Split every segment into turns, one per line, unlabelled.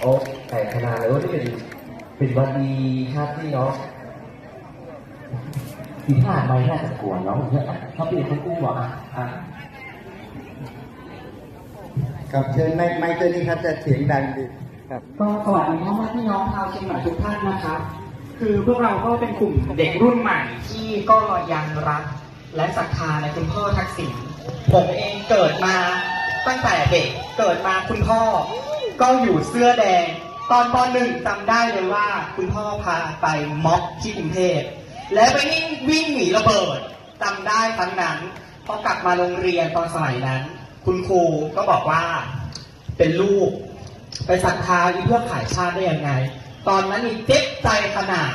โอ้แต่ขนาดเลยว่าที่เป็นเป็นวันดีครับที่เนาะที่ผ่านมาน่าจะกลัวเนาะเนี่ยเขาเปลี่ยนคนกู้บอกอะอะ
ครับเชิญไมค์ไมค์ตัวนี้ครับจะเสียงดังดีครับ
ก็สวัสดีพ่อแม่พี่น้องชาวเชียงใหม่ทุกท่านนะครับ คือพวกเราก็เป็นกลุ่มเด็กรุ่นใหม่ที่ก็ยังรัก และศรัทธาในคุณพ่อทักษิณผมเองเกิดมาตั้งแต่เด็กเกิดมาคุณพ่อ ก็อยู่เสื้อแดง ตอนปหนึ่งจำได้เลยว่า คุณพ่อพาไปม็อบที่กรุงเทพและไปวิ่งวิ่งหนีระเบิดจำได้ครั้งนั้นพอกลับมาโรงเรียนตอนสมัยนั้น คุณครูก็บอกว่าเป็นลูก ไปศรัทธาอีเพื่อขายชาติได้ยังไง ตอนนั้นนี่เจ็บใจขนาด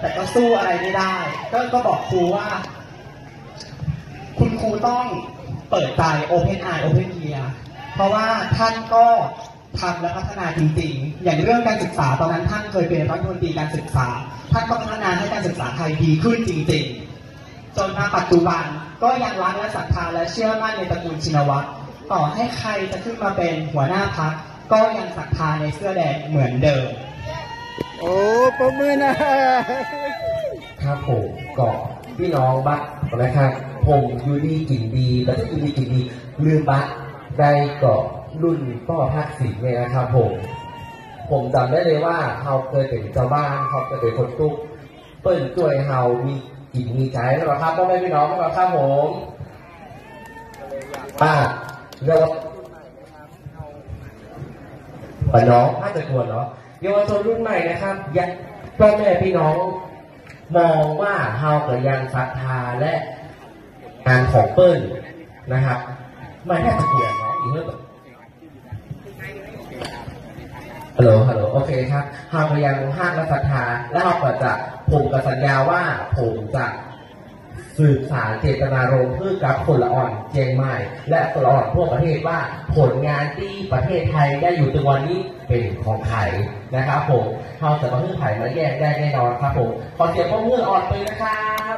แต่ก็สู้อะไรไม่ได้ ก็ก็บอกครูว่า คุณครูต้องเปิดใจ Open Eye Open Ear เพราะว่าท่านก็ ทำและพัฒนาจริงๆ อย่างเรื่องการศึกษาตอนนั้นท่านเคยเป็นรัฐมนตรีการศึกษา ท่านก็พัฒนาให้การศึกษาไทยดีขึ้นจริงๆ จนมาปัจจุบันก็ยังรักและศรัทธาและเชื่อมั่นในตระกูลชินวัตรต่อให้ใครจะขึ้นมาเป็นหัวหน้าพักก็ยังศรัทธาในเสื้อแดงเหมือนเดิม
โอ้ปรบมือนะ
ครับผมก็พี่น้องบัตนะครับผมอยูดีกินดีแต่ถ้าอยูดีกินดีลืมบัตได้ก็ รุ่นพ่อภาคสิงห์เลยนะครับผม ผมจำได้เลยว่าเขาเคยเป็นเจ้าบ้านเขาเคยเป็นคนตุกเปิ้ลช่วยเฮามีกินมีใจแล้วเหรอครับพ่อแม่พี่น้องแล้วครับผมป้าเรียกว่าป้าน้องน่าจะควรเนาะเยาวชนรุ่นใหม่นะครับยากพ่อแม่พี่น้อง มองว่าเฮากับยังศรัทธาและงานของเปิ้ลนะครับ ไมันน่าจะเปลี่ยนเนาะอีกเรื่อง ฮัลโหล ฮัลโหล โอเคครับเฮาพยายามห้างและศรัทธา และเราก็จะผมกับสัญญาว่าผมจะสื่อสารเจตนารมณ์เพื่อกับคนละอ่อนเจียงใหม่ และคนละอ่อนทั่วประเทศว่าผลงานที่ประเทศไทยได้อยู่ตัวันนี้เป็นของไทยนะครับผมเราจะมาเพื่อไทยมาแยกได้แน่นอนครับผม ขอเสียงปรบมืออ่อนไปนะครับ